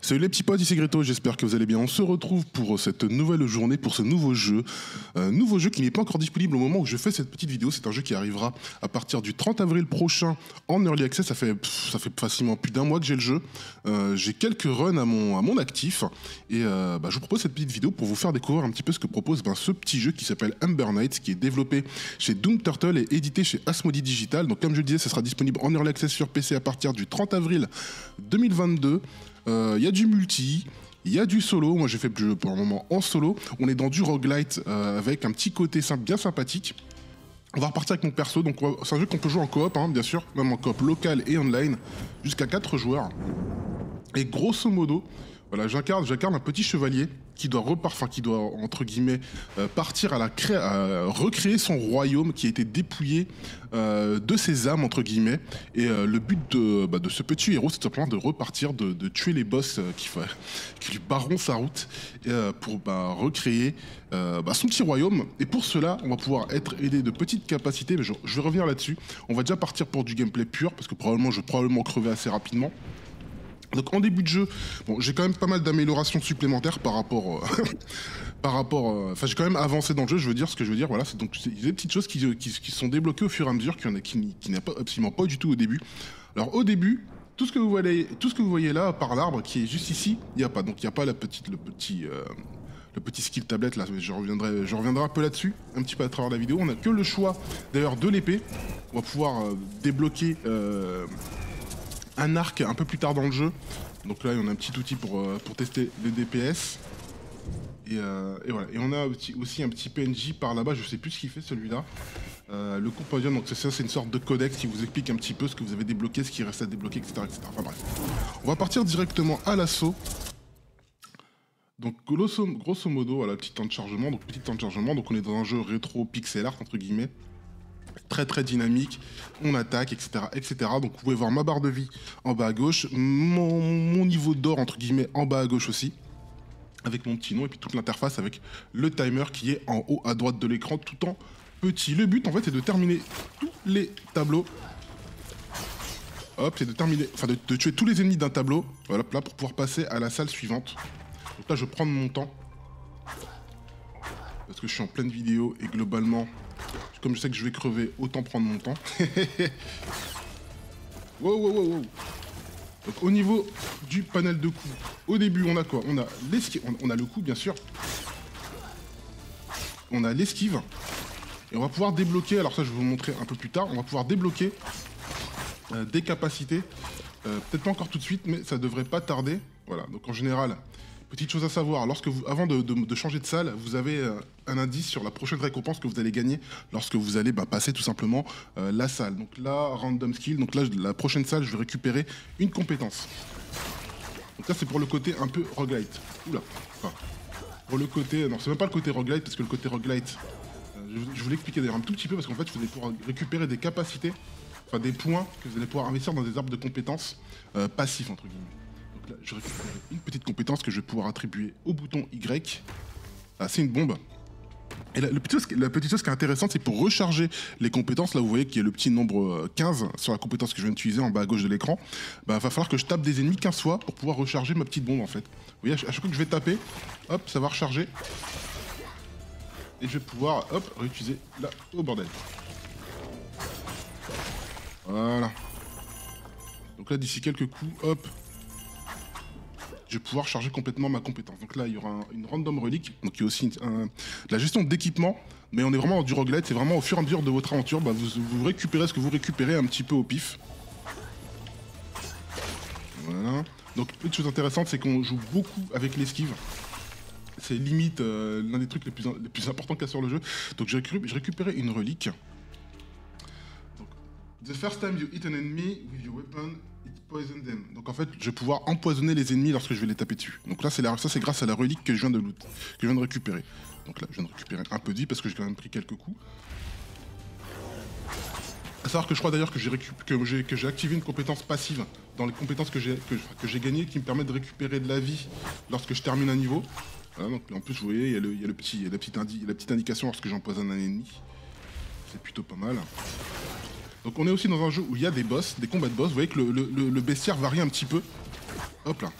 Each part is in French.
Salut les petits potes, ici Greto, j'espère que vous allez bien. On se retrouve pour cette nouvelle journée, pour ce nouveau jeu. Euh, nouveau jeu qui n'est pas encore disponible au moment où je fais cette petite vidéo. C'est un jeu qui arrivera à partir du 30 avril prochain en Early Access. Ça fait, ça fait facilement plus d'un mois que j'ai le jeu. Euh, j'ai quelques runs à mon, à mon actif. Et euh, bah, je vous propose cette petite vidéo pour vous faire découvrir un petit peu ce que propose ben, ce petit jeu qui s'appelle Ember Knights, qui est développé chez Doom Turtle et édité chez Asmodee Digital. Donc comme je le disais, ça sera disponible en Early Access sur PC à partir du 30 avril 2022. Il euh, y a du multi, il y a du solo. Moi, j'ai fait le jeu pour un moment en solo. On est dans du roguelite euh, avec un petit côté bien sympathique. On va repartir avec mon perso. Donc, c'est un jeu qu'on peut jouer en coop, hein, bien sûr, même en coop local et online, jusqu'à 4 joueurs. Et grosso modo, voilà, j'incarne, j'incarne un petit chevalier qui doit repart, qui doit entre guillemets euh, partir à la recréer son royaume qui a été dépouillé euh, de ses âmes entre guillemets. Et euh, le but de, bah, de, ce petit héros, c'est simplement de repartir, de, tuer les boss qui, qui, lui barront sa route pour bah, recréer bah, son petit royaume. Et pour cela, on va pouvoir être aidé de petites capacités. Mais je, je vais revenir là-dessus. On va déjà partir pour du gameplay pur parce que probablement je vais probablement crever assez rapidement. Donc en début de jeu, bon, j'ai quand même pas mal d'améliorations supplémentaires par rapport, euh, par rapport, euh, enfin j'ai quand même avancé dans le jeu. Je veux dire ce que je veux dire. Voilà, c'est donc des petites choses qui, qui, sont débloquées au fur et à mesure, qui, qui, qui n'est pas absolument pas du tout au début. Alors au début, tout ce que vous voyez, tout ce que vous voyez là par l'arbre qui est juste ici, il n'y a pas. Donc il n'y a pas le petit. Euh, le petit skill tablette là, je reviendrai, je reviendrai un peu là-dessus, un petit peu à travers la vidéo. On n'a que le choix d'ailleurs de l'épée. On va pouvoir débloquer un arc un peu plus tard dans le jeu. Donc là, on a un petit outil pour, euh, tester les DPS. Euh, et, voilà. Et on a aussi, un petit PNJ par là-bas, je sais plus ce qu'il fait celui-là. Euh, le composium, donc c'est ça, c'est une sorte de codex qui vous explique un petit peu ce que vous avez débloqué, ce qui reste à débloquer, etc. Enfin bref. On va partir directement à l'assaut. Donc grosso, modo, voilà, petit temps de chargement, donc petit temps de chargement, donc on est dans un jeu rétro pixel art entre guillemets très très dynamique, on attaque, etc., etc. Donc vous pouvez voir ma barre de vie en bas à gauche, mon, niveau d'or entre guillemets en bas à gauche aussi, avec mon petit nom et puis toute l'interface avec le timer qui est en haut à droite de l'écran tout en petit. Le but en fait c'est de terminer tous les tableaux. Hop, c'est de terminer, enfin de, tuer tous les ennemis d'un tableau, voilà, là pour pouvoir passer à la salle suivante. Donc là je prends mon temps parce que je suis en pleine vidéo et globalement comme je sais que je vais crever, autant prendre mon temps. wow, wow, wow, wow. Donc au niveau du panel de coups, au début on a quoi? On a l'esquive, on, a le coup bien sûr. On a l'esquive. Et on va pouvoir débloquer, alors ça je vais vous montrer un peu plus tard, on va pouvoir débloquer euh, des capacités. Euh, peut-être pas encore tout de suite, mais ça devrait pas tarder. Voilà, donc en général, Petite chose à savoir, lorsque vous, avant de, changer de salle, vous avez euh, un indice sur la prochaine récompense que vous allez gagner lorsque vous allez bah, passer tout simplement euh, la salle. Donc là, random skill. Donc là, la prochaine salle, je vais récupérer une compétence. Donc ça, c'est pour le côté un peu roguelite. Oula. pour le côté, non, c'est même pas le côté roguelite parce que le côté roguelite, euh, je, je vous l'expliquer d'ailleurs un tout petit peu parce qu'en fait, vous allez pouvoir récupérer des capacités, enfin des points que vous allez pouvoir investir dans des arbres de compétences passifs entre guillemets je récupère une petite compétence que je vais pouvoir attribuer au bouton Y. Ah, c'est une bombe. Et la, petite chose, qui est intéressante, c'est pour recharger les compétences, là vous voyez qu'il y a le petit nombre 15 euh, sur la compétence que je viens d'utiliser en bas à gauche de l'écran, bah, il va falloir que je tape des ennemis 15 fois pour pouvoir recharger ma petite bombe en fait. Vous voyez, à chaque fois que je vais taper, hop, ça va recharger. Et je vais pouvoir, hop, réutiliser là, au bordel. Voilà. Donc là, d'ici quelques coups, hop, je vais pouvoir charger complètement ma compétence. Donc là, il y aura une random relique, donc il y a aussi la gestion d'équipement, mais on est vraiment dans du roguelite, c'est vraiment au fur et à mesure de votre aventure, bah, vous, récupérez ce que vous récupérez un petit peu au pif. Voilà. Donc une chose intéressante, c'est qu'on joue beaucoup avec l'esquive. C'est limite euh, l'un des trucs les plus, importants qu'il y a sur le jeu. Donc j'ai récupéré une relique. The first time you hit an enemy with your weapon, poison them. Donc en fait, je vais pouvoir empoisonner les ennemis lorsque je vais les taper dessus. Donc là, c'est ça, c'est grâce à la relique que je viens de loot, que je viens de récupérer. Donc là, je viens de récupérer un peu de vie parce que j'ai quand même pris quelques coups. À savoir que je crois d'ailleurs que j'ai activé une compétence passive dans les compétences que j'ai que, gagnées qui me permet de récupérer de la vie lorsque je termine un niveau. donc en plus, vous voyez, il y a, petit, la petite indication lorsque j'empoisonne un ennemi. C'est plutôt pas mal. Donc on est aussi dans un jeu où il y a des boss, des combats de boss. Vous voyez que le, bestiaire varie un petit peu. Hop là.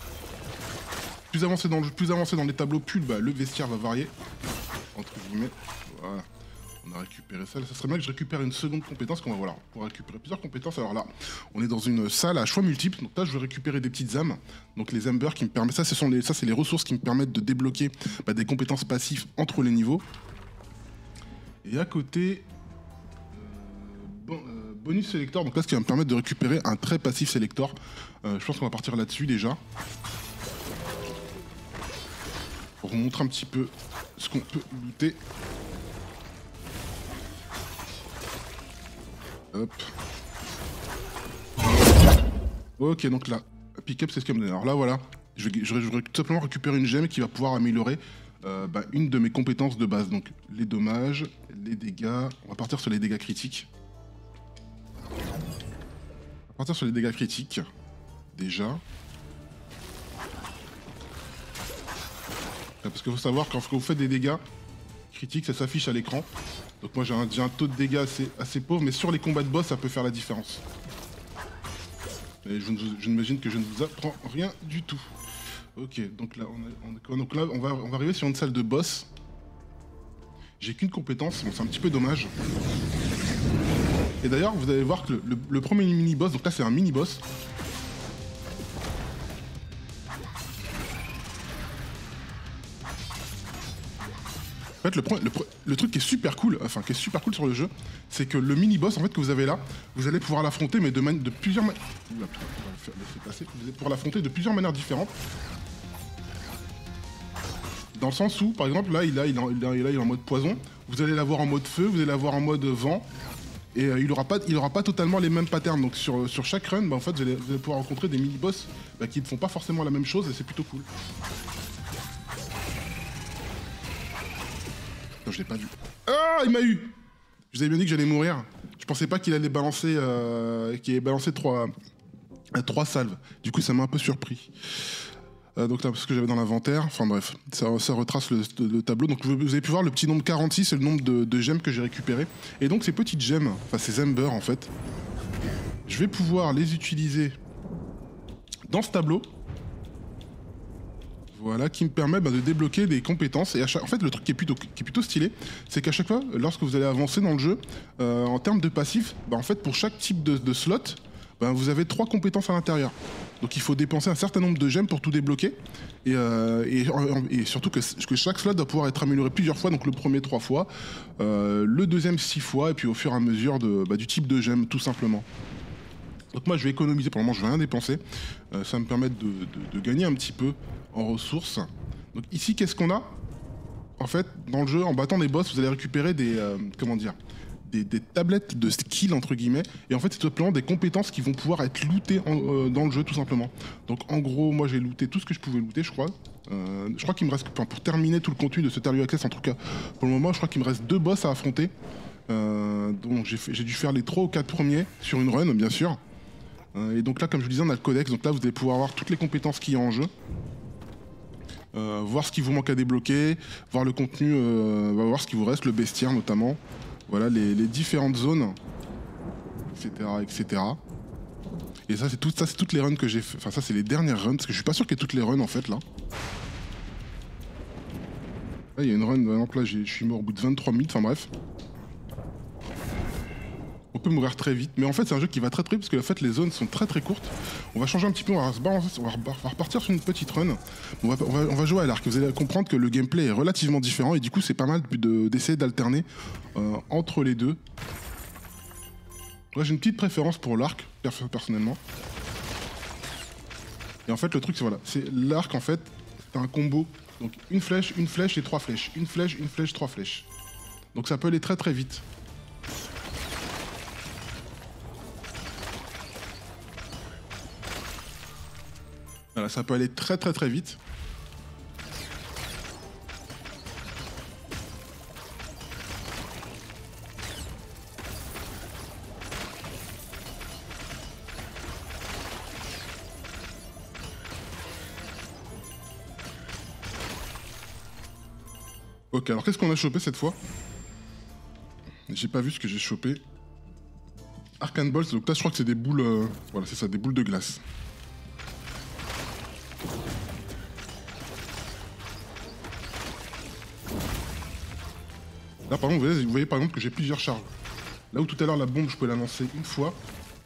plus avancé dans les tableaux, plus bah, le vestiaire va varier. Entre guillemets. Voilà. On a récupéré ça. Ça serait bien que je récupère une seconde compétence. Qu'on va voilà, pour récupérer plusieurs compétences. Alors là, on est dans une salle à choix multiples. Donc là, je vais récupérer des petites âmes. Donc les Embers qui me permettent. Ça, ce ça, c'est les ressources qui me permettent de débloquer bah, des compétences passives entre les niveaux. Et à côté, euh, euh, bonus selector. Donc là, ce qui va me permettre de récupérer un très passif selector. Euh, je pense qu'on va partir là-dessus déjà. Pour vous montrer un petit peu ce qu'on peut looter. Ok, donc là, pick-up, c'est ce qu'elle me donne. Alors là, voilà, je vais, je vais tout simplement récupérer une gemme qui va pouvoir améliorer euh, bah, une de mes compétences de base. Donc les dommages, les dégâts. On va partir sur les dégâts critiques. On partir sur les dégâts critiques. Déjà. Parce qu'il faut savoir quand vous faites des dégâts critiques, ça s'affiche à l'écran. Donc moi j'ai un, taux de dégâts assez, pauvre, mais sur les combats de boss, ça peut faire la différence. Et je, n'imagine que je ne vous apprends rien du tout. Ok, donc là on, donc là, va, on va arriver sur une salle de boss. J'ai qu'une compétence, bon c'est un petit peu dommage. Et d'ailleurs, vous allez voir que le, premier mini-boss, donc là c'est un mini-boss, En fait, le, truc qui est super cool, enfin qui est super cool sur le jeu, c'est que le mini boss en fait que vous avez là, vous allez pouvoir l'affronter mais de, de plusieurs manières. Vous l'affronter de plusieurs manières différentes. Dans le sens où, par exemple, là il, est en mode poison, vous allez l'avoir en mode feu, vous allez l'avoir en mode vent, et euh, il n'aura pas, pas totalement les mêmes patterns. Donc sur, chaque run, bah, en fait, vous allez, pouvoir rencontrer des mini-boss bah, qui ne font pas forcément la même chose, et c'est plutôt cool. Non, je l'ai pas vu. Ah, il m'a eu Je vous avais bien dit que j'allais mourir. Je pensais pas qu'il allait balancer, euh, qu'il allait trois salves. Du coup, ça m'a un peu surpris. Euh, donc là, ce que j'avais dans l'inventaire, enfin bref, ça, retrace le, tableau. Donc vous avez pu voir le petit nombre 46, c'est le nombre de, gemmes que j'ai récupérées. Et donc ces petites gemmes, enfin ces embers en fait, je vais pouvoir les utiliser dans ce tableau voilà, qui me permet bah, de débloquer des compétences. Et en fait, le truc qui est plutôt, qui est plutôt stylé, c'est qu'à chaque fois, lorsque vous allez avancer dans le jeu, euh, en termes de passif, bah, en fait, pour chaque type de, slot, bah, vous avez trois compétences à l'intérieur. Donc il faut dépenser un certain nombre de gemmes pour tout débloquer. Et, euh, surtout que, chaque slot doit pouvoir être amélioré plusieurs fois. Donc le premier trois fois, euh, le deuxième six fois, et puis au fur et à mesure de, du type de gemme, tout simplement. Donc moi je vais économiser, pour le moment je vais rien dépenser. ça va me permettre de, gagner un petit peu en ressources. Donc ici, qu'est-ce qu'on a? En fait, dans le jeu, en battant des boss, vous allez récupérer des... Euh, comment dire? Des, tablettes de skill entre guillemets et en fait c'est tout simplement des compétences qui vont pouvoir être lootées euh, dans le jeu tout simplement. Donc en gros moi j'ai looté tout ce que je pouvais looter je crois. Euh, je crois qu'il me reste pour terminer tout le contenu de ce Early Access en tout cas pour le moment je crois qu'il me reste deux boss à affronter. Donc j'ai dû faire les trois ou quatre premiers sur une run bien sûr. Et donc là comme je vous disais on a le codex. Donc là vous allez pouvoir avoir toutes les compétences qu'il y a en jeu. Euh, voir ce qui vous manque à débloquer, voir le contenu, euh, voir ce qui vous reste, le bestiaire notamment. Voilà les, différentes zones, etc., etc. Et ça, c'est tout, ça, c'est toutes les runs que j'ai fait. Enfin, ça, c'est les dernières runs, parce que je suis pas sûr qu'il y ait toutes les runs en fait là. Là, il y a une run, par exemple, là, je suis mort au bout de 23 minutes, enfin bref on peut mourir très vite. Mais en fait, c'est un jeu qui va très très vite parce que en fait, les zones sont très très courtes. On va changer un petit peu, on va, se balancer, on va repartir sur une petite run. On va, jouer à l'arc. Vous allez comprendre que le gameplay est relativement différent et du coup, c'est pas mal d'essayer d'alterner euh, entre les deux. Moi, j'ai une petite préférence pour l'arc, personnellement. Et en fait, le truc, c'est voilà, c'est l'arc en fait, c'est un combo. Donc une flèche, une flèche et trois flèches. Une flèche, une flèche, trois flèches. Donc ça peut aller très très vite. Ça peut aller très très très vite. Ok, alors qu'est-ce qu'on a chopé cette fois? J'ai pas vu ce que j'ai chopé. Arcane Balls, donc là je crois que c'est des boules... Euh, voilà, c'est ça, des boules de glace. Là, par exemple, vous voyez, par exemple que j'ai plusieurs charges. Là où tout à l'heure la bombe, je peux la lancer une fois.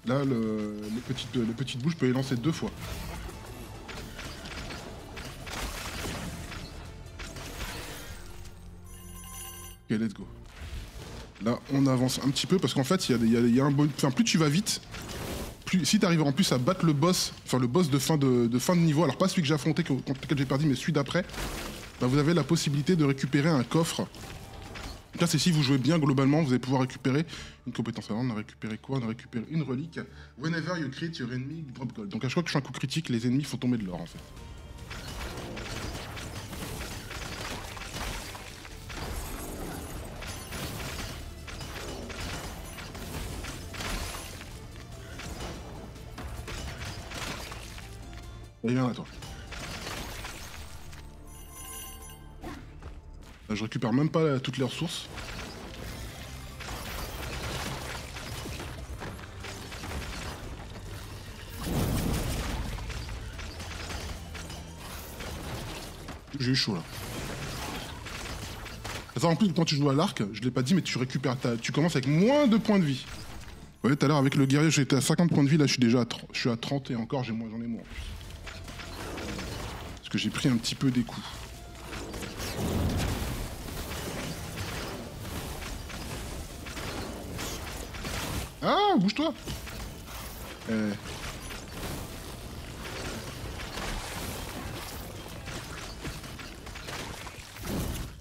Là, le, les, petites, les boules, je peux les lancer deux fois. Ok, let's go. Là, on avance un petit peu parce qu'en fait, il y, a, un bon. Enfin, plus tu vas vite, plus, si tu arrives en plus à battre le boss, enfin le boss de fin de, fin de niveau, alors pas celui que j'ai affronté, contre lequel j'ai perdu, mais celui d'après, bah, vous avez la possibilité de récupérer un coffre. C'est si vous jouez bien globalement, vous allez pouvoir récupérer une compétence. Alors, on a récupéré quoi? On a récupéré une relique. Whenever you create your enemy, drop gold. Donc, à chaque fois que je fais un coup critique, les ennemis font tomber de l'or en fait. Et viens là, toi. Je récupère même pas toutes les ressources. J'ai eu chaud là. en plus, quand tu joues à l'arc, je l'ai pas dit, mais tu récupères. Tu commences avec moins de points de vie. Voyez, tout à l'heure, avec le guerrier, j'étais à 50 points de vie, là, je suis déjà à 30, je suis à 30 et encore, j'en ai moins Parce que j'ai pris un petit peu des coups. Ah, bouge-toi euh...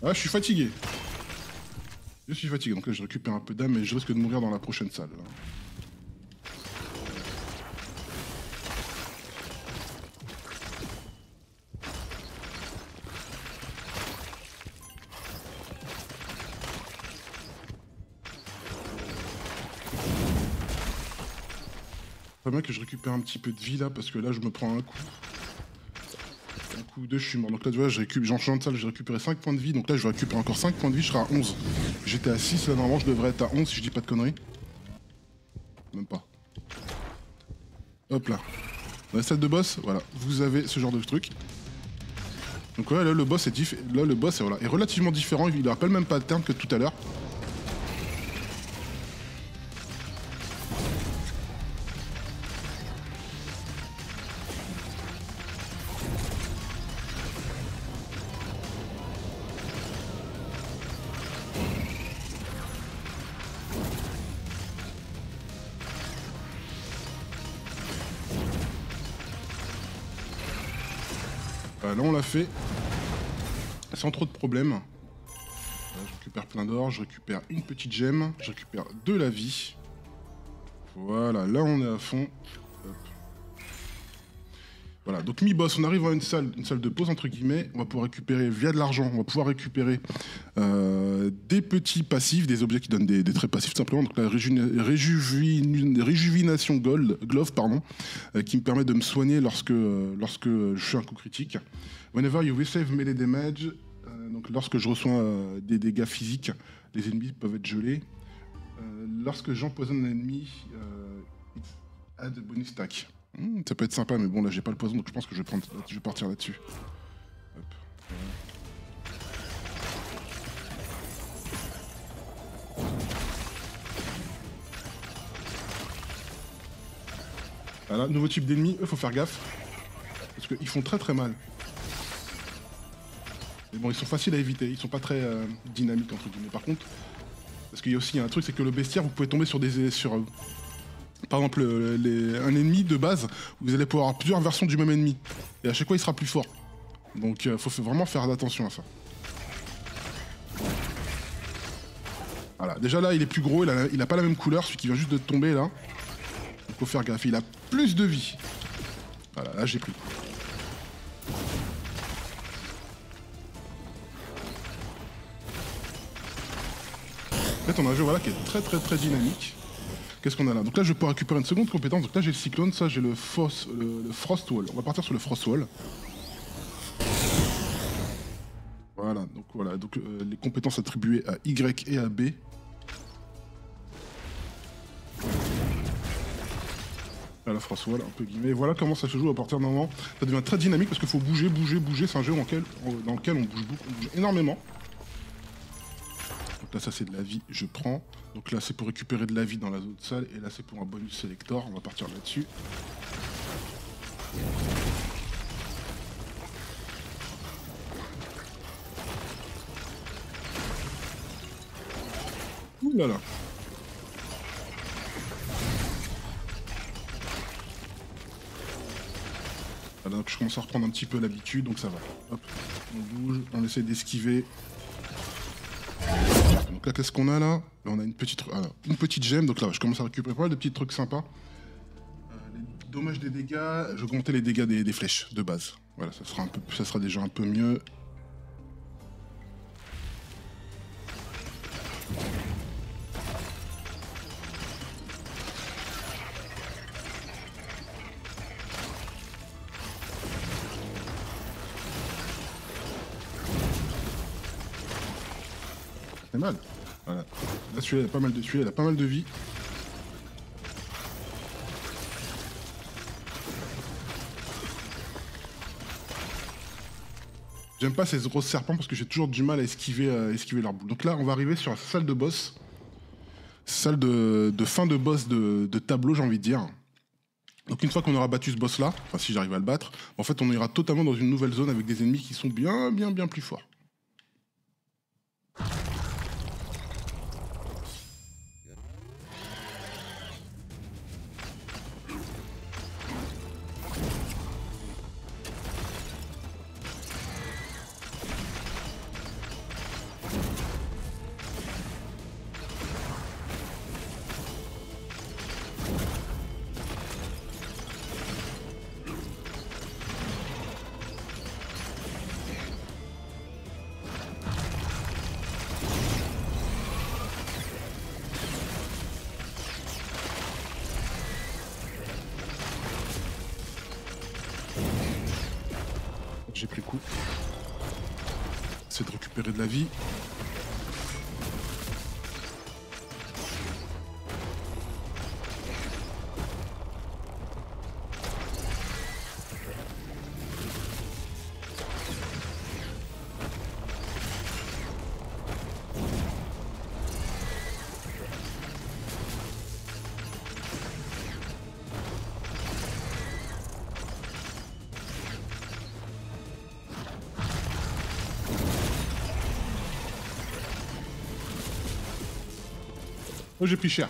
Ah, je suis fatigué. Je suis fatigué, donc là je récupère un peu d'âme, mais je risque de mourir dans la prochaine salle. Que je récupère un petit peu de vie là, parce que là je me prends un coup. Un coup, deux, je suis mort. Donc là, tu vois, j'en change de salle, j'ai récupéré 5 points de vie. Donc là, je vais récupérer encore 5 points de vie, je serai à 11. J'étais à 6, là, normalement, je devrais être à 11 si je dis pas de conneries. Même pas. Hop là. Dans la salle de boss, voilà, vous avez ce genre de truc. Donc ouais, là, le boss est, là, le boss est, voilà, est relativement différent. Il n'a pas le même pattern que tout à l'heure. Là on l'a fait sans trop de problèmes. je récupère plein d'or, je récupère une petite gemme, je récupère de la vie. Voilà, là on est à fond. Voilà, donc mi-boss, on arrive à une salle, de pause entre guillemets. On va pouvoir récupérer via de l'argent, on va pouvoir récupérer euh, des petits passifs, des objets qui donnent des, traits passifs simplement. Donc la réjuvination gold, glove, pardon, euh, qui me permet de me soigner lorsque, euh, je fais un coup critique. Whenever you receive melee damage, lorsque je reçois des dégâts physiques, les ennemis peuvent être gelés. lorsque j'empoisonne un ennemi, add bonus stack. Hmm, ça peut être sympa, mais bon, là, j'ai pas le poison, donc je pense que je vais, partir là-dessus. Voilà, nouveau type d'ennemi, eux, faut faire gaffe. Parce qu'ils font très très mal. Mais bon, ils sont faciles à éviter, ils sont pas très euh, dynamiques, entre guillemets. Par contre, parce qu'il y a aussi un truc, c'est que le bestiaire, vous pouvez tomber sur des... Sur, par exemple, un ennemi de base, vous allez pouvoir avoir plusieurs versions du même ennemi. Et à chaque fois, il sera plus fort. Donc, il euh, faut vraiment faire attention à ça. Voilà, déjà là, il est plus gros, il a, pas la même couleur, celui qui vient juste de tomber là. Il faut faire gaffe, il a plus de vie. Voilà, là j'ai pris. En fait, on a un jeu voilà, qui est très très très dynamique. Qu'est-ce qu'on a là? Donc là, je peux récupérer une seconde compétence. Donc là, j'ai le cyclone, ça, j'ai le, frost wall. On va partir sur le frost wall. Voilà, donc voilà, donc euh, les compétences attribuées à Y et à B. À la frost wall, un peu guillemets. Voilà comment ça se joue à partir d'un moment. Ça devient très dynamique parce qu'il faut bouger, bouger, bouger. C'est un jeu dans lequel, dans lequel on, bouge beaucoup, on bouge énormément. Là, ça c'est de la vie, je prends. Donc là, c'est pour récupérer de la vie dans la zone salle. Et là, c'est pour un bonus selector. On va partir là-dessus. Ouh là là. Donc je commence à reprendre un petit peu l'habitude, donc ça va. Hop, on bouge, on essaie d'esquiver. Donc là, qu'est-ce qu'on a là on a une petite, voilà, une petite gemme, donc là, je commence à récupérer pas mal de petits trucs sympas. Euh, les dommages des dégâts, je les dégâts des, flèches de base. Voilà, ça sera déjà un peu mieux. Mal. Là, celui-là, il a pas mal de, pas mal de vie. J'aime pas ces grosses serpents parce que j'ai toujours du mal à esquiver, euh, esquiver leur boule. Donc là, on va arriver sur la salle de boss. Salle de, fin de boss de, de tableau, j'ai envie de dire. Donc une fois qu'on aura battu ce boss-là, enfin si j'arrive à le battre, en fait on ira totalement dans une nouvelle zone avec des ennemis qui sont bien, bien, bien plus forts. J'ai pris le coup. C'est de récupérer de la vie. J'ai cher.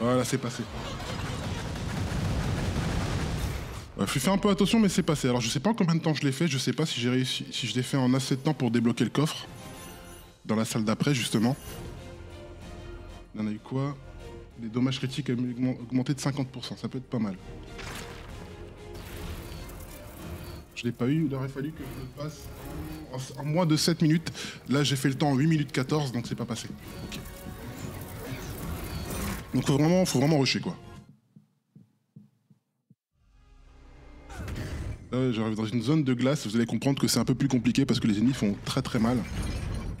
Voilà, c'est passé. Ouais, je fais un peu attention, mais c'est passé. Alors, je sais pas en combien de temps je l'ai fait. Je sais pas si j'ai réussi, si je l'ai fait en assez de temps pour débloquer le coffre. Dans la salle d'après, justement. En a eu quoi? Les dommages critiques ont augmenté de 50%. Ça peut être pas mal. Je l'ai pas eu. Il aurait fallu que je le passe en, moins de 7 minutes. Là, j'ai fait le temps en 8 minutes 14, donc c'est pas passé. Donc faut vraiment, faut vraiment rusher quoi. Là, j'arrive dans une zone de glace, vous allez comprendre que c'est un peu plus compliqué parce que les ennemis font très très mal.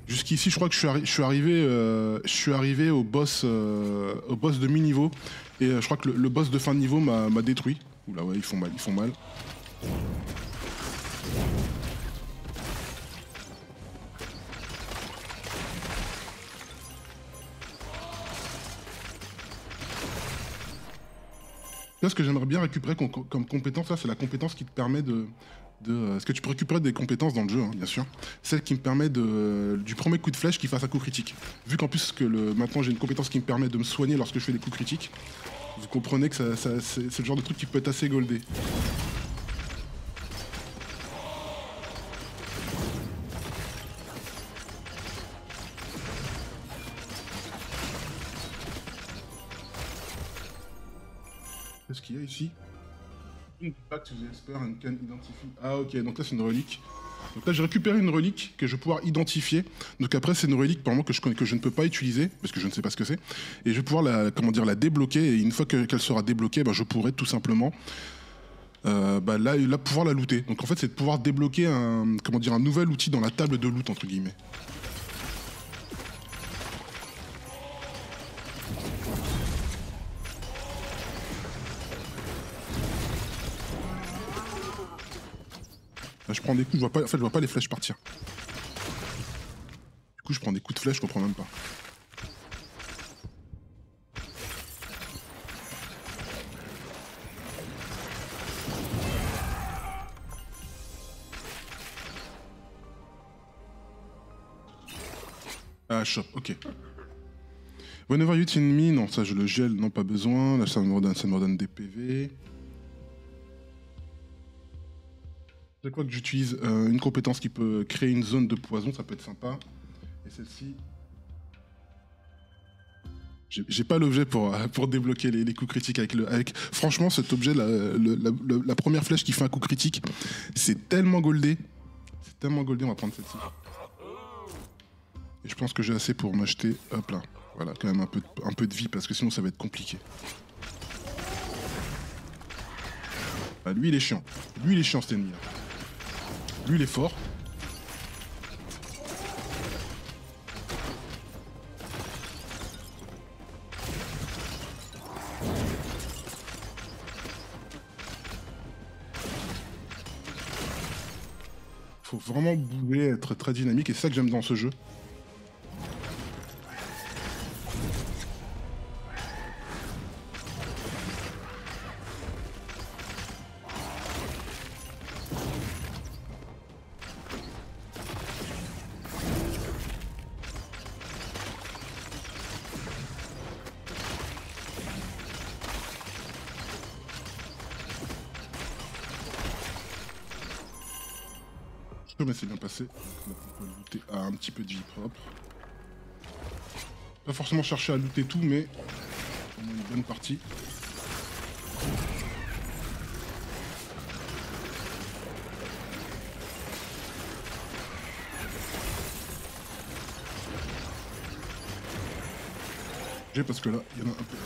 Jusqu'ici, je crois que je suis, arrivé, euh, je suis arrivé au boss, euh, au boss de mi-niveau et euh, je crois que le, boss de fin de niveau m'a détruit. Oula ouais, ils font mal, ils font mal. Là, ce que j'aimerais bien récupérer com- comme compétence, là, c'est la compétence qui te permet de. De euh, Est-ce que tu peux récupérer des compétences dans le jeu, hein, bien sûr Celle qui me permet de, du premier coup de flèche qui fasse un coup critique. Vu qu'en plus, que maintenant j'ai une compétence qui me permet de me soigner lorsque je fais des coups critiques, vous comprenez que c'est le genre de truc qui peut être assez goldé. Qu'est-ce qu'il y a ici? Ah ok, donc là c'est une relique. Donc là j'ai récupéré une relique que je vais pouvoir identifier. Donc après c'est une relique par que je, que je ne peux pas utiliser parce que je ne sais pas ce que c'est. Et je vais pouvoir la, comment dire, la débloquer et une fois que- qu'elle sera débloquée, bah, je pourrai tout simplement euh, bah, là, là pouvoir la looter. Donc en fait c'est de pouvoir débloquer un, comment dire, un nouvel outil dans la table de loot entre guillemets. Je prends des coups, je vois pas, en fait, je vois pas les flèches partir. Du coup, je prends des coups de flèche, je comprends même pas. Ah, shop, ok. Whenever you enemy, non, ça je le gèle, non, pas besoin. Là, ça me ça me redonne des PV. Chaque fois que j'utilise euh, une compétence qui peut créer une zone de poison, ça peut être sympa. Et celle-ci. J'ai pas l'objet pour, euh, pour débloquer les, coups critiques avec le. Avec... Franchement, cet objet, la, le- la- première flèche qui fait un coup critique, c'est tellement goldé. C'est tellement goldé, on va prendre celle-ci. Et je pense que j'ai assez pour m'acheter. Hop là. Voilà, quand même un peu, de, un peu de vie parce que sinon ça va être compliqué. Ah, lui, il est chiant. Lui, il est chiant, cet ennemi-là. Lui, il est fort. Faut vraiment bouger, être très dynamique, et c'est ça que j'aime dans ce jeu. Propre. Pas forcément chercher à looter tout, mais une bonne partie. J'ai parce que là, il y en a un peu.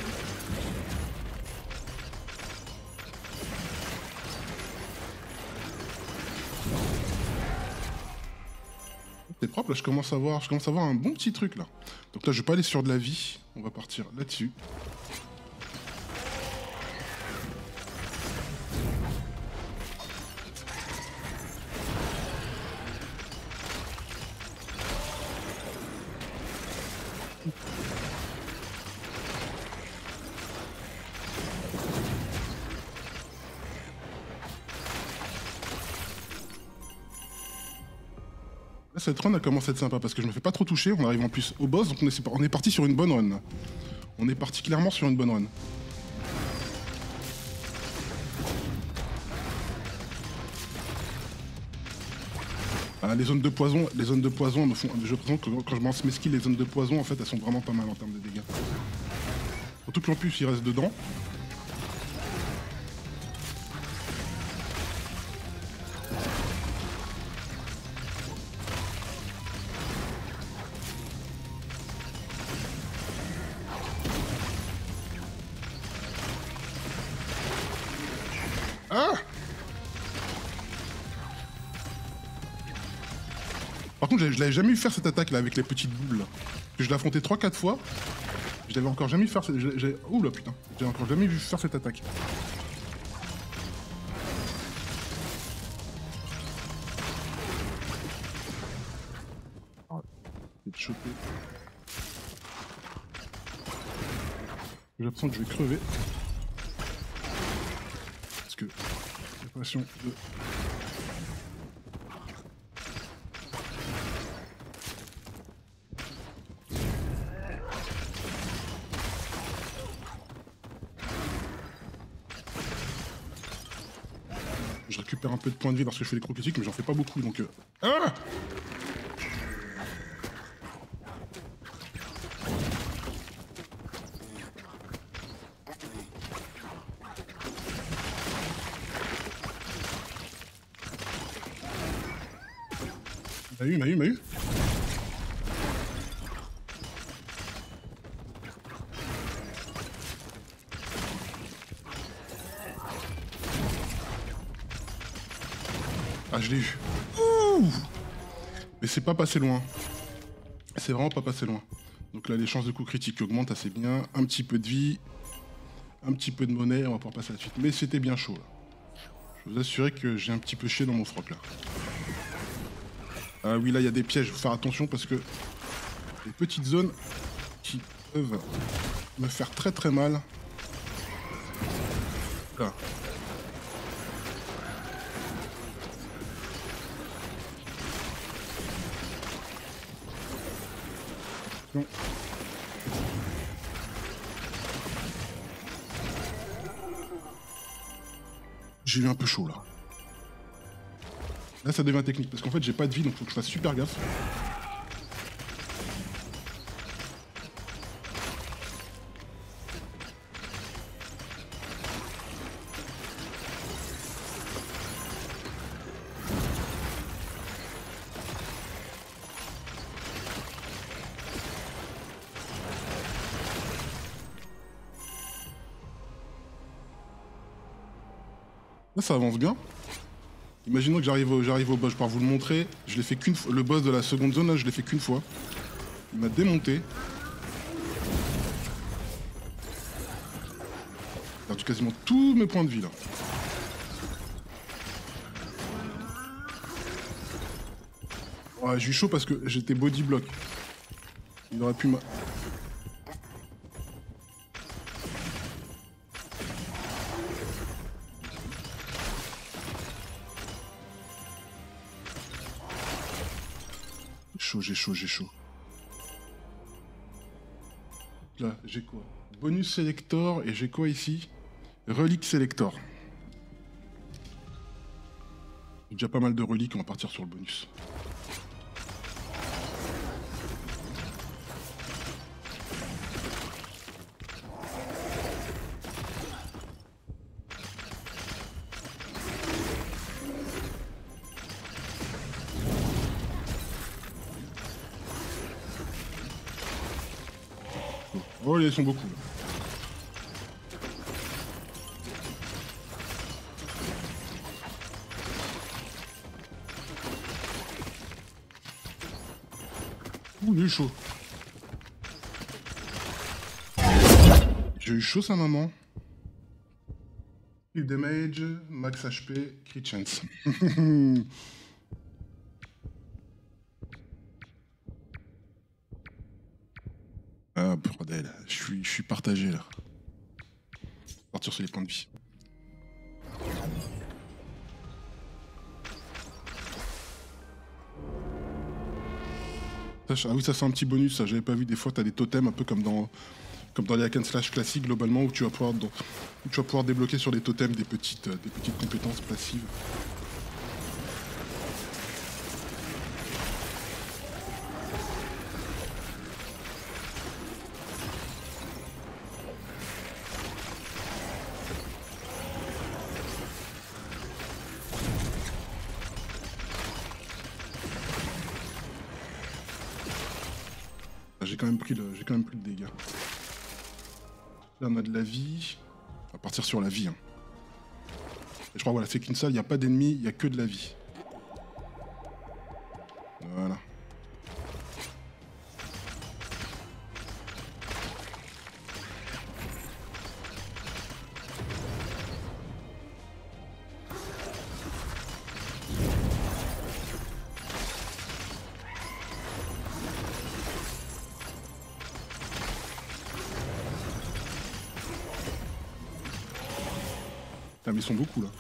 Propre, là je commence à voir, je commence à voir un bon petit truc là. Donc là je vais pas aller sur de la vie, on va partir là-dessus. Cette run elle commence à être sympa parce que je me fais pas trop toucher, on arrive en plus au boss, donc on est, parti sur une bonne run. On est parti clairement sur une bonne run. Ah, les zones de poison, les zones de poison me font. Je présente que quand je lance mes skills, les zones de poison en fait elles sont vraiment pas mal en termes de dégâts. Surtout qu'en plus il reste dedans. Je l'avais jamais vu faire cette attaque là avec les petites boules là. Je l'ai affronté 3-4 fois. Je l'avais encore jamais vu faire Ouh là putain. J'ai encore jamais vu faire cette attaque. Choper. J'ai l'impression que je vais crever. Parce que j'ai l'impression de. Je récupère un peu de points de vie parce que je fais des crocs mais j'en fais pas beaucoup donc. euh, Ah M'a eu, m'a eu, m'a. Je l'ai eu. Mais c'est pas passé loin. C'est vraiment pas passé loin. Donc là, les chances de coup critique augmentent assez bien. Un petit peu de vie, un petit peu de monnaie, on va pouvoir passer à la suite. Mais c'était bien chaud là. Je vous assurer que j'ai un petit peu chié dans mon froc là. Ah oui, là il y a des pièges, faut faire attention parce que des petites zones qui peuvent me faire très très mal. Peu chaud là. Là ça devient technique parce qu'en fait j'ai pas de vie donc faut que je fasse super gaffe. Ça avance bien. Imaginons que j'arrive au, boss, je peux vous le montrer. Je l'ai fait qu'une fois. Le boss de la seconde zone, là, je l'ai fait qu'une fois. Il m'a démonté. J'ai perdu quasiment tous mes points de vie là. J'ai eu chaud parce que j'étais body block. Il aurait pu m'a... chaud, j'ai chaud. Là, j'ai quoi? Bonus Selector et j'ai quoi ici? Relique Selector. J'ai déjà pas mal de reliques, on va partir sur le bonus. Oh, ils sont beaucoup. Ouh, il est chaud. J'ai eu chaud sa maman. Kill damage, max HP, crit chance. Ah, bordel, je suis, je suis là. Partir sur les points de vie. Ah oui, ça c'est un petit bonus, ça j'avais pas vu. Des fois, t'as des totems un peu comme dans, comme dans les hack and slash classiques globalement où tu vas pouvoir, où tu vas pouvoir débloquer sur les totems des petites, des petites compétences passives. J'ai quand même pris le, j'ai quand même pris le dégât. Là on a de la vie. On va partir sur la vie. hein. Et je crois voilà, c'est qu'une salle, il n'y a pas d'ennemis, il n'y a que de la vie. Beaucoup là.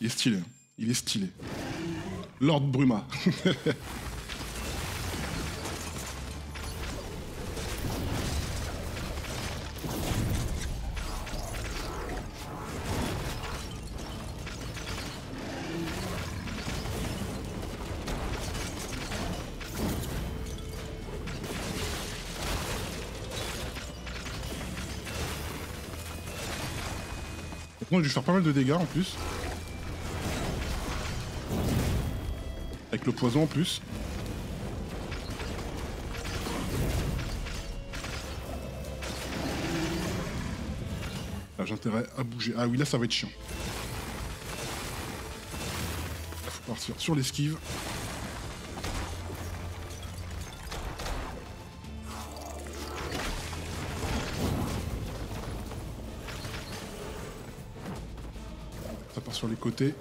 Il est stylé. Il est stylé. Lord Bruma. Moi, je vais faire pas mal de dégâts en plus. Avec le poison en plus. Là, j'ai intérêt à bouger. Ah oui, là, ça va être chiant. Faut partir sur l'esquive. Sur les côtés.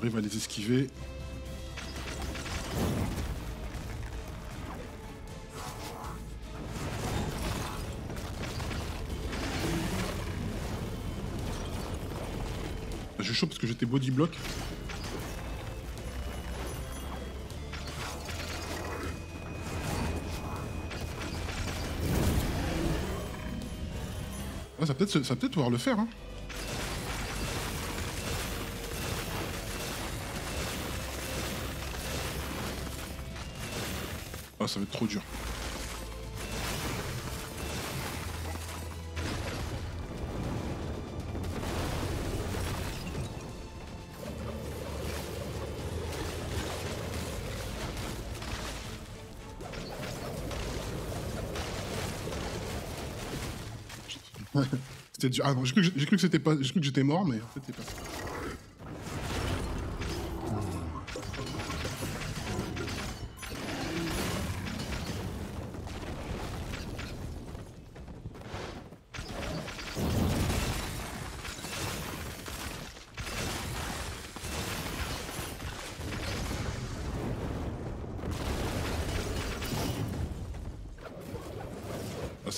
Arrive à les esquiver. J'ai chaud parce que j'étais body block. Ouais, ça va peut-être ça peut-être pouvoir le faire. Hein. Ça va être trop dur. C'était dur. Ah non, j'ai cru que c'était pas, j'ai cru que j'étais mort, mais en fait c'est pas ça.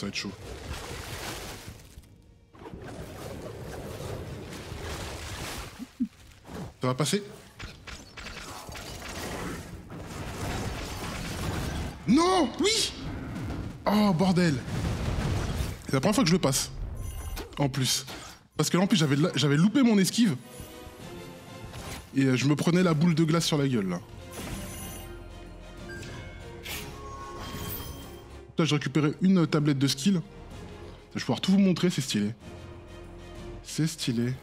Ça va être chaud. Ça va passer Non Oui Oh, bordel C'est la première fois que je le passe. En plus. Parce que là, en plus, j'avais loupé mon esquive. Et euh, je me prenais la boule de glace sur la gueule, là. Là, j'ai récupéré une tablette de skill. Je vais pouvoir tout vous montrer, c'est stylé. C'est stylé.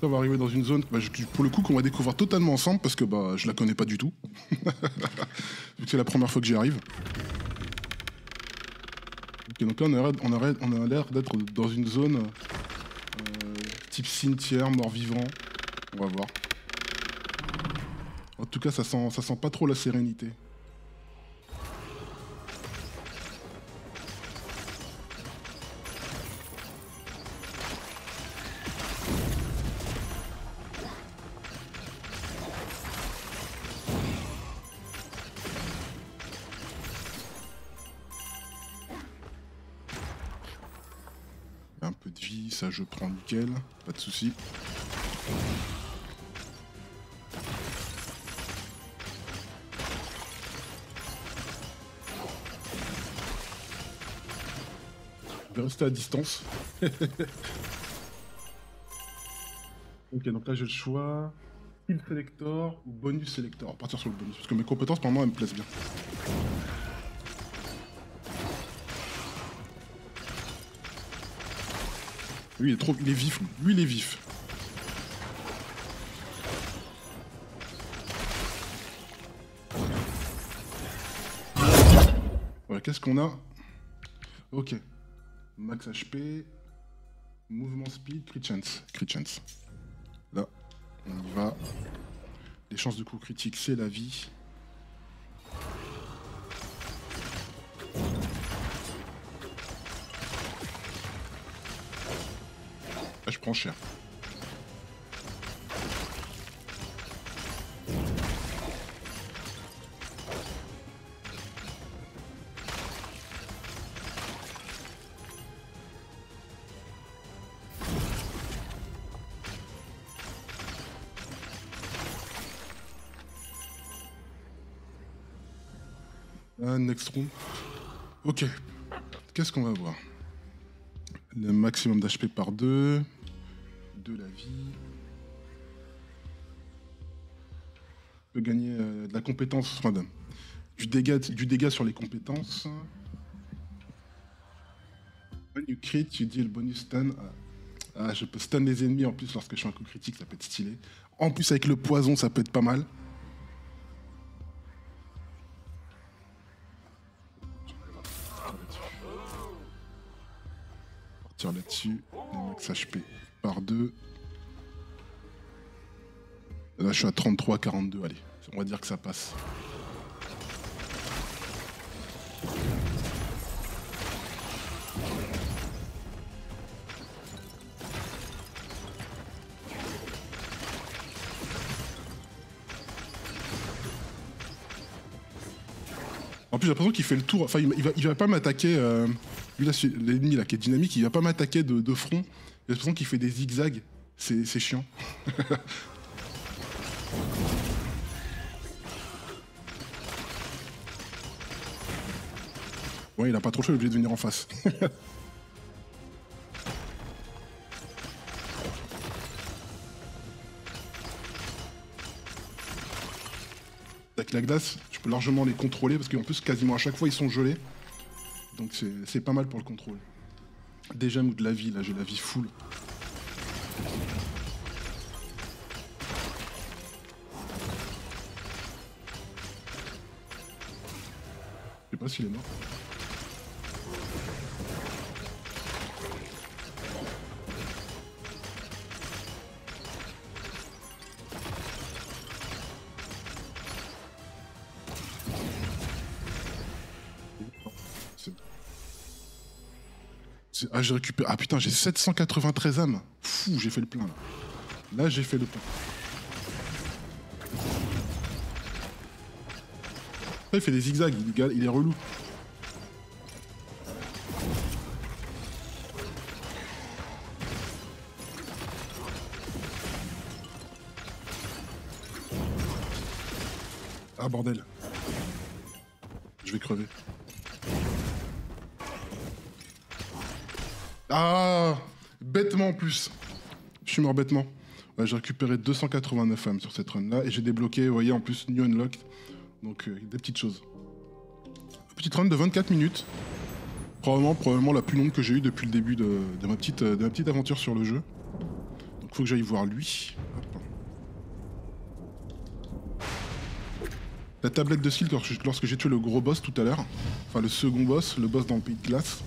On va arriver dans une zone, bah, pour le coup, qu'on va découvrir totalement ensemble parce que bah, je la connais pas du tout. C'est la première fois que j'y arrive. Ok, donc là, on a l'air d'être dans une zone euh, type cimetière, mort-vivant. On va voir. En tout cas, ça sent, ça sent pas trop la sérénité. Je prends nickel, pas de souci. Je vais rester à distance. ok, donc là j'ai le choix. Skill Selector ou Bonus Selector. On va partir sur le bonus, parce que mes compétences pour moi elles me plaisent bien. Lui il est vif, lui. Lui il est vif. Voilà, qu'est-ce qu'on a? Ok. Max HP. Mouvement speed, crit chance. Crit chance. Là, on y va. Les chances de coup critique, c'est la vie. Ah, je prends cher. next room. Ok. Qu'est-ce qu'on va voir? Le maximum d'HP par 2. De la vie. Peut gagner euh, de la compétence. Enfin, du, dégât, du dégât sur les compétences. When you crit, tu dis le bonus stun. Ah, je peux stun les ennemis en plus lorsque je fais un coup critique, ça peut être stylé. En plus, avec le poison, ça peut être pas mal. Les max HP par 2. Là, je suis à 33, 42. Allez, on va dire que ça passe. En plus, j'ai l'impression qu'il fait le tour. Enfin, il, va, il va pas m'attaquer. euh, l'ennemi là qui est dynamique, il va pas m'attaquer de, de front. J'ai l'impression qu'il fait des zigzags. C'est chiant. ouais, il a pas trop chaud, il est obligé de venir en face. Avec la glace, tu peux largement les contrôler parce qu'en plus, quasiment à chaque fois, ils sont gelés. Donc c'est- pas mal pour le contrôle. Gemmes ou de la vie, là j'ai la vie full. Je sais pas s'il est mort. Ah, j'ai récupéré. Ah putain, j'ai 793 âmes. Fou, j'ai fait le plein là. Là, j'ai fait le plein. Il fait des zigzags, il, il est relou. Ah bordel. Je vais crever. Ah Bêtement en plus. Je bêtement. J'ai récupéré 289 âmes sur cette run là et j'ai débloqué, vous voyez, en plus New Unlocked. Donc euh, des petites choses. Petite run de 24 minutes. Probablement, probablement la plus longue que j'ai eue depuis le début de, ma petite, de ma petite aventure sur le jeu. Donc faut que j'aille voir lui. La tablette de skill lorsque j'ai tué le gros boss tout à l'heure. Enfin le second boss, le boss dans le pays de glace.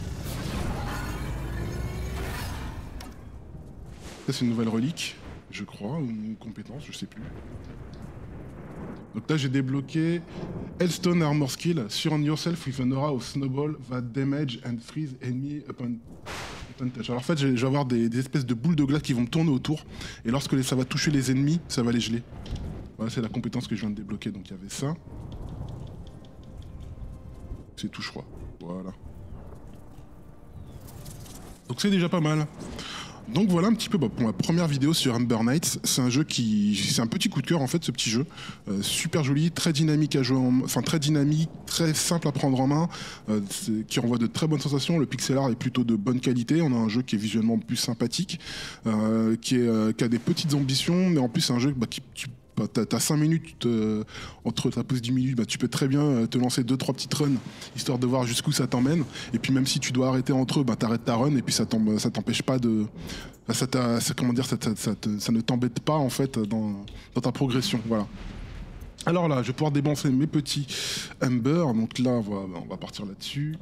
C'est une nouvelle relique, je crois, ou une compétence, je sais plus. Donc là j'ai débloqué Hellstone Armor Skill. Surround yourself with an aura of snowball that damage and freeze enemy upon. Alors en fait je vais avoir des, espèces de boules de glace qui vont tourner autour. Et lorsque ça va toucher les ennemis, ça va les geler. Voilà, c'est la compétence que je viens de débloquer. Donc il y avait ça. C'est tout, je crois. Voilà. Donc c'est déjà pas mal. Donc voilà un petit peu bah, pour ma première vidéo sur Ember Knights. C'est un jeu qui, c'est un petit coup de cœur en fait, ce petit jeu, Euh, super joli, très dynamique à jouer, en... enfin très dynamique, très simple à prendre en main, euh, qui renvoie de très bonnes sensations. Le pixel art est plutôt de bonne qualité. On a un jeu qui est visuellement plus sympathique, euh, qui, a des petites ambitions, mais en plus c'est un jeu bah, qui bah, t'as, t'as 5 minutes, entre ta pause 10 minutes, bah, tu peux très bien euh, te lancer 2-3 petites runs, histoire de voir jusqu'où ça t'emmène. Et puis même si tu dois arrêter entre eux, bah, t'arrêtes ta run et puis ça, t'em- ça t'empêche pas de... bah, ça, comment dire, ça, ne t'embête pas en fait dans, ta progression. Voilà. Alors là, je vais pouvoir dépenser mes petits Ember. Donc là, on va, partir là-dessus.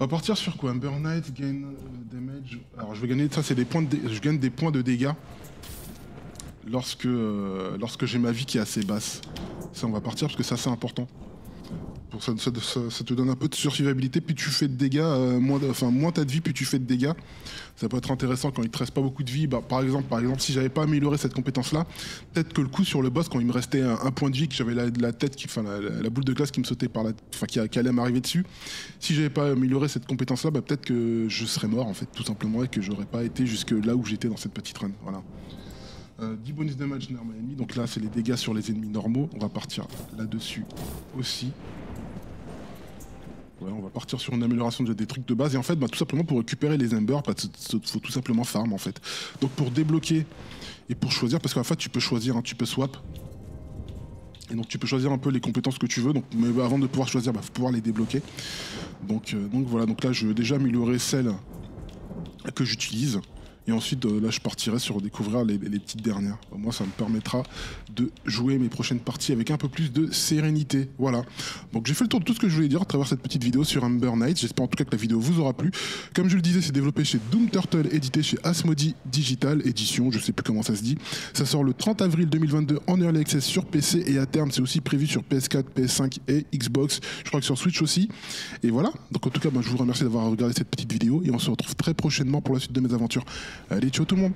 On va partir sur quoi? Ember Knight, gain euh, damage. Alors je vais gagner, ça c'est des points je gagne des points de dégâts lorsque, euh, lorsque j'ai ma vie qui est assez basse. Ça, on va partir parce que c'est assez important. Ça, ça, ça- ça te donne un peu de survivabilité, puis tu fais de dégâts, euh, moins, enfin, t'as de vie, puis tu fais de dégâts. Ça peut être intéressant quand il te reste pas beaucoup de vie. Bah, par exemple, si j'avais pas amélioré cette compétence-là, peut-être que le coup sur le boss, quand il me restait un, point de vie, que j'avais la, tête, enfin la, boule de glace qui me sautait par la, enfin qui, qui allait m'arriver dessus, si j'avais pas amélioré cette compétence-là, bah, peut-être que je serais mort en fait, tout simplement, et que j'aurais pas été jusque là où j'étais dans cette petite run. Voilà. Euh, 10 bonus damage normal ennemi, donc là c'est les dégâts sur les ennemis normaux. On va partir là-dessus aussi. on va partir sur une amélioration des trucs de base. Et en fait, bah, tout simplement pour récupérer les embers, bah, il faut tout simplement farm en fait. Donc pour débloquer et pour choisir, parce qu'en fait tu peux choisir, hein, tu peux swap. Et donc tu peux choisir un peu les compétences que tu veux. Donc, mais avant de pouvoir choisir, il bah, faut pouvoir les débloquer. Donc, euh, donc voilà, donc là je vais déjà améliorer celles que j'utilise. Et ensuite, euh, là, je partirai sur découvrir les, petites dernières. Moi, ça me permettra de jouer mes prochaines parties avec un peu plus de sérénité. Voilà. Donc, j'ai fait le tour de tout ce que je voulais dire à travers cette petite vidéo sur Amber Knight. J'espère en tout cas que la vidéo vous aura plu. Comme je le disais, c'est développé chez Doom Turtle, édité chez Asmodee Digital Édition. Je sais plus comment ça se dit. Ça sort le 30 avril 2022 en Early Access sur PC et à terme, c'est aussi prévu sur PS4, PS5 et Xbox. Je crois que sur Switch aussi. Et voilà. Donc, en tout cas, ben, je vous remercie d'avoir regardé cette petite vidéo et on se retrouve très prochainement pour la suite de mes aventures. Allez, ciao tout le monde